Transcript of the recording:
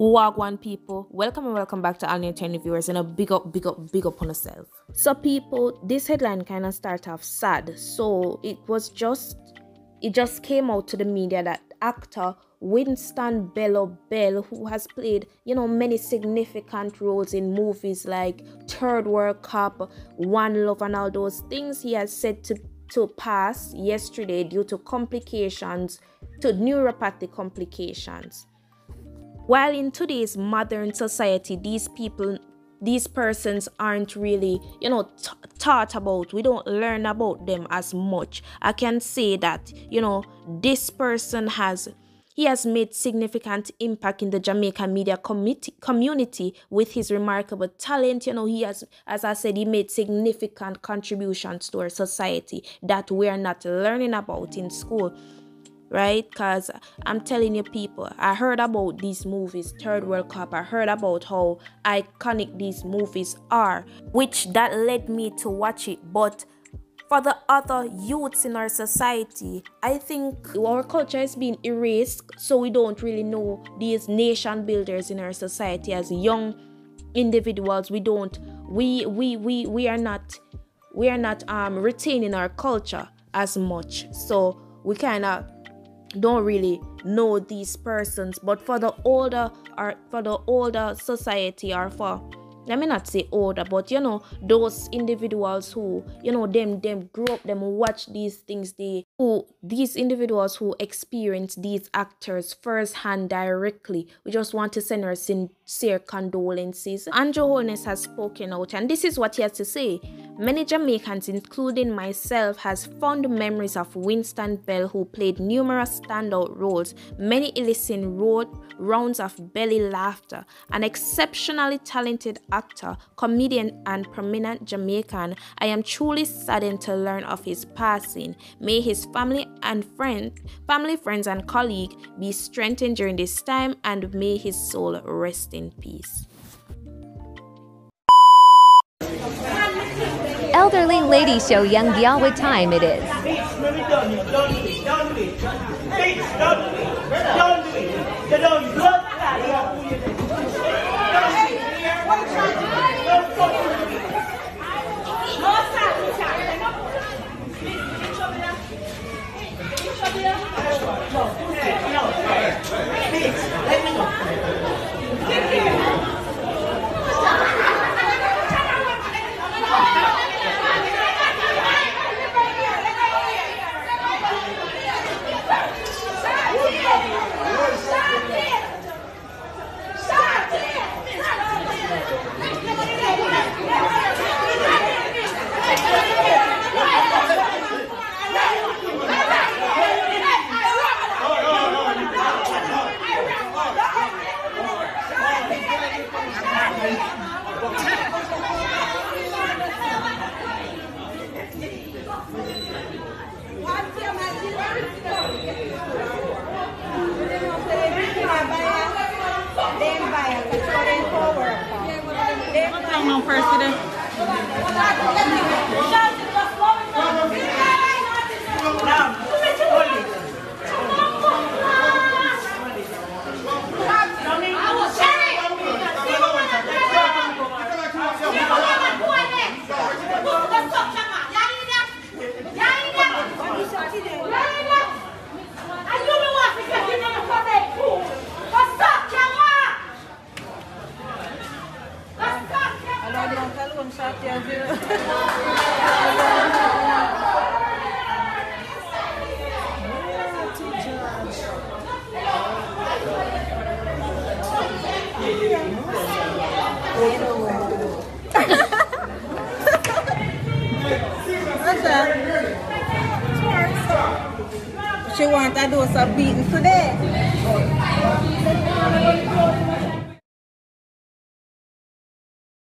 Wagwan people, welcome and welcome back to All New Trending viewers and a big up, big up, big up on yourself. So people, this headline kind of start off sad. So it was just, it just came out to the media that actor Winston Bello Bell, who has played, you know, many significant roles in movies like Third World Cop, One Love, and all those things, he has said to to pass yesterday due to complications, to neuropathy complications. While in today's modern society, these people, these persons aren't really, you know, t- taught about, we don't learn about them as much. I can say that, you know, this person has he has made significant impact in the Jamaican media community with his remarkable talent. You know, he has, as I said, he made significant contributions to our society that we are not learning about in school right? Because I'm telling you, people, I heard about these movies, Third World Cop. I heard about how iconic these movies are, which that led me to watch it. But for the other youths in our society, I think our culture is being erased, so we don't really know these nation builders in our society as young individuals. We don't, we, we, we, we are not, we are not um retaining our culture as much. So we kind of don't really know these persons but for the older or for the older society or for let me not say older but you know those individuals who you know them them grew up them watch these things they who these individuals who experience these actors firsthand directly we just want to send our sincere condolences andrew holness has spoken out and this is what he has to say Many Jamaicans, including myself, has fond memories of Winston Bell, who played numerous standout roles, many eliciting rounds of belly laughter. An exceptionally talented actor, comedian, and prominent Jamaican, I am truly saddened to learn of his passing. May his family and friends, family, friends, and colleagues be strengthened during this time, and may his soul rest in peace. elderly lady show young what time it is. On first today? She want to do some beating today.